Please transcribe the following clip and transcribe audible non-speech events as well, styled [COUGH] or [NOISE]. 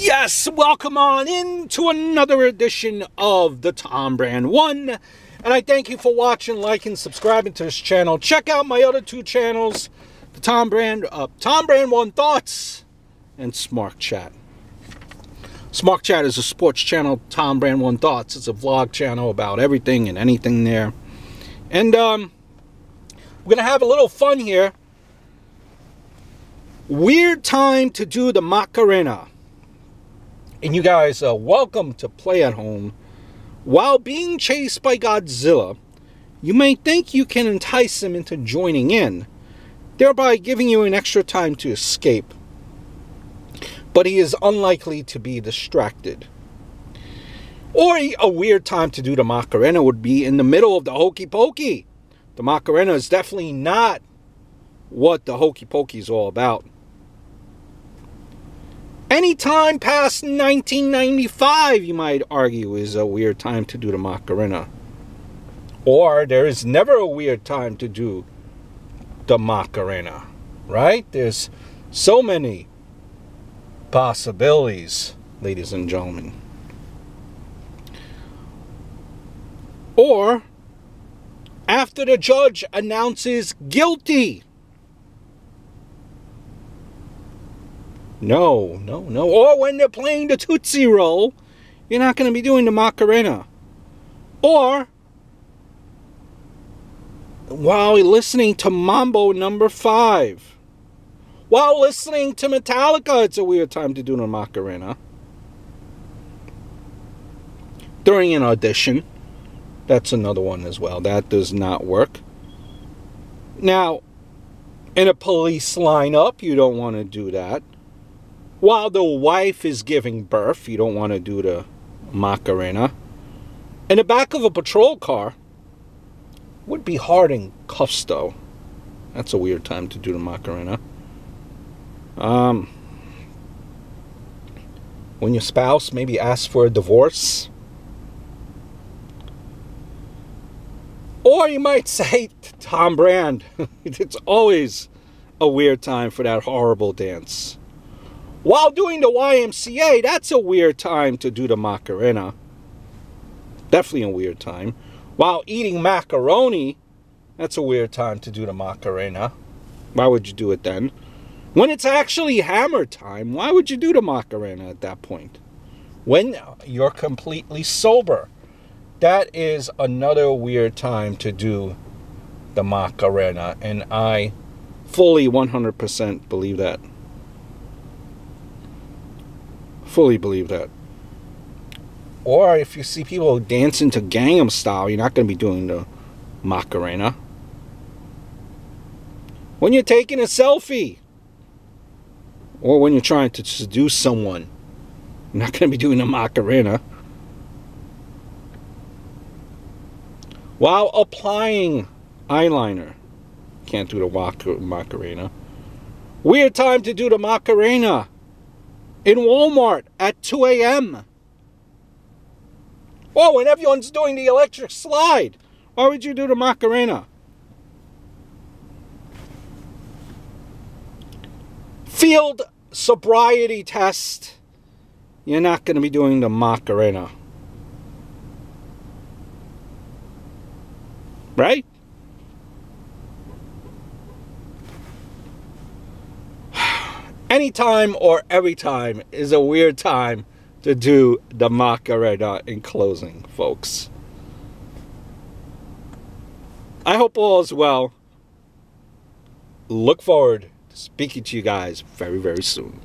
Yes, welcome on into another edition of the Tom Brand One. And I thank you for watching, liking, subscribing to this channel. Check out my other two channels, the Tom Brand, uh, Tom Brand One Thoughts, and Smark Chat. Smark Chat is a sports channel. Tom Brand One Thoughts. It's a vlog channel about everything and anything there. And um, we're gonna have a little fun here. Weird time to do the Macarena. And you guys are welcome to play at home. While being chased by Godzilla, you may think you can entice him into joining in, thereby giving you an extra time to escape. But he is unlikely to be distracted. Or a weird time to do the Macarena would be in the middle of the Hokey Pokey. The Macarena is definitely not what the Hokey Pokey is all about. Any time past 1995, you might argue, is a weird time to do the Macarena. Or there is never a weird time to do the Macarena, right? There's so many possibilities, ladies and gentlemen. Or after the judge announces guilty No, no, no. Or when they're playing the Tootsie Roll, you're not going to be doing the Macarena. Or while listening to Mambo number five. While listening to Metallica, it's a weird time to do the Macarena. During an audition, that's another one as well. That does not work. Now, in a police lineup, you don't want to do that. While the wife is giving birth, you don't want to do the Macarena. In the back of a patrol car would be hard in cuffs, though. That's a weird time to do the Macarena. Um, when your spouse maybe asks for a divorce. Or you might [LAUGHS] say, Tom Brand, [LAUGHS] it's always a weird time for that horrible dance. While doing the YMCA, that's a weird time to do the Macarena. Definitely a weird time. While eating macaroni, that's a weird time to do the Macarena. Why would you do it then? When it's actually hammer time, why would you do the Macarena at that point? When you're completely sober. That is another weird time to do the Macarena, and I fully 100% believe that fully believe that. Or if you see people dancing to Gangnam Style, you're not going to be doing the Macarena. When you're taking a selfie, or when you're trying to seduce someone, you're not going to be doing the Macarena. While applying eyeliner, can't do the Macarena. Weird time to do the Macarena in Walmart at 2 a.m. Oh, and everyone's doing the electric slide. Why would you do the Macarena? Field sobriety test. You're not going to be doing the Macarena. Right? Anytime or every time is a weird time to do the Macarena in closing, folks. I hope all is well. Look forward to speaking to you guys very, very soon.